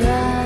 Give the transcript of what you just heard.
try.